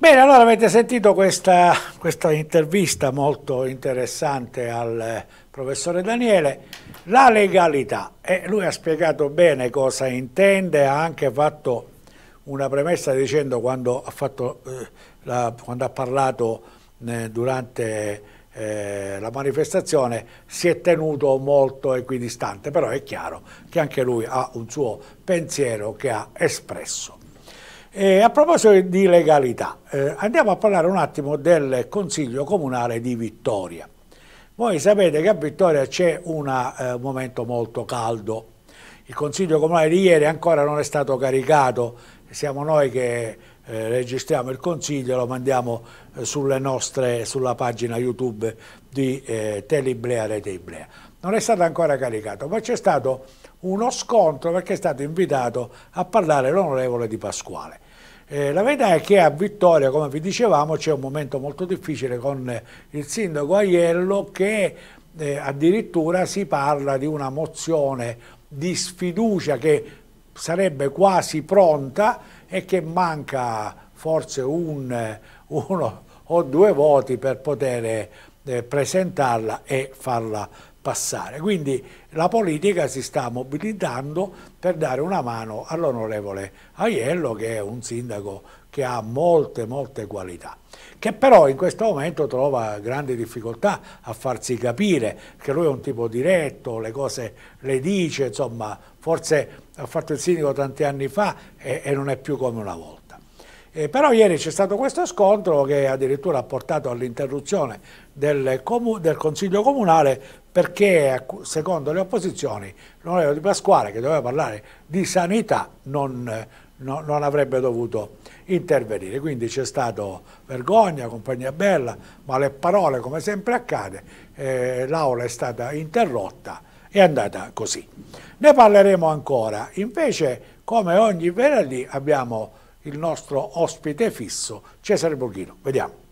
Bene, allora avete sentito questa, questa, intervista molto interessante al eh, professore Daniele, la legalità, e lui ha spiegato bene cosa intende, ha anche fatto una premessa dicendo quando ha, fatto, eh, la, quando ha parlato eh, durante eh, la manifestazione si è tenuto molto equidistante, però è chiaro che anche lui ha un suo pensiero che ha espresso. Eh, a proposito di legalità, eh, andiamo a parlare un attimo del Consiglio Comunale di Vittoria. Voi sapete che a Vittoria c'è un eh, momento molto caldo. Il Consiglio Comunale di ieri ancora non è stato caricato, siamo noi che eh, registriamo il Consiglio, lo mandiamo eh, nostre, sulla pagina YouTube di eh, Teliblea Rete Iblea. Non è stato ancora caricato, ma c'è stato uno scontro perché è stato invitato a parlare l'onorevole Di Pasquale. Eh, la verità è che a Vittoria, come vi dicevamo, c'è un momento molto difficile con il sindaco Aiello che eh, addirittura si parla di una mozione di sfiducia che sarebbe quasi pronta e che manca forse un, uno o due voti per poter eh, presentarla e farla passare. Quindi la politica si sta mobilitando per dare una mano all'onorevole Aiello che è un sindaco che ha molte molte qualità che però in questo momento trova grandi difficoltà a farsi capire che lui è un tipo diretto, le cose le dice, insomma forse ha fatto il sindaco tanti anni fa e, e non è più come una volta. Eh, però ieri c'è stato questo scontro che addirittura ha portato all'interruzione del, del, Consiglio Comunale perché secondo le opposizioni l'onorevole Di Pasquale che doveva parlare di sanità non, no, non avrebbe dovuto intervenire. Quindi c'è stato vergogna, compagnia bella, ma le parole come sempre accade, eh, l'aula è stata interrotta, è andata così. Ne parleremo ancora, invece come ogni venerdì abbiamo il nostro ospite fisso Cesare Borghino. Vediamo.